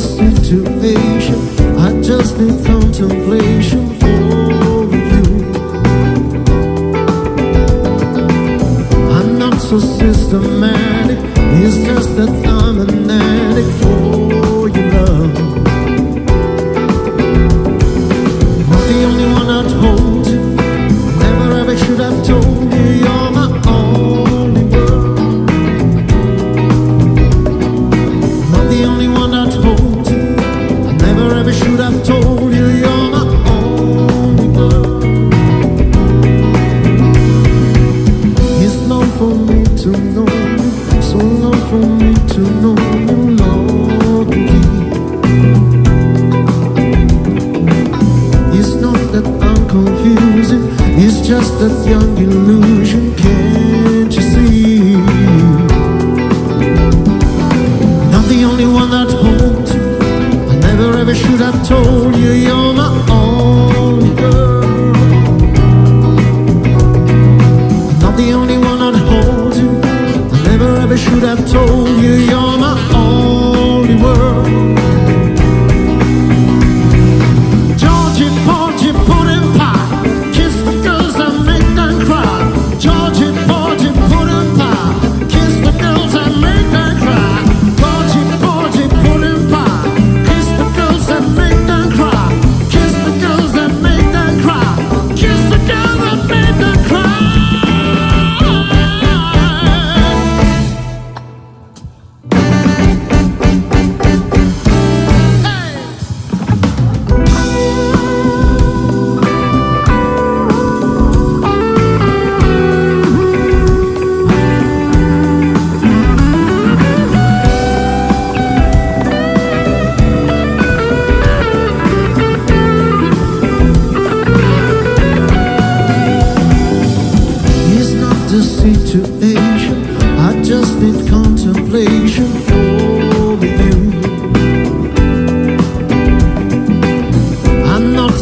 just. I just need contemplation over you. I'm not so systematic. It's just that I'm an should have told you.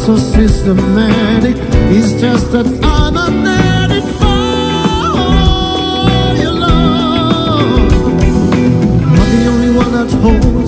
so systematic. It's just that I'm a man for your love. I'm the only one at home.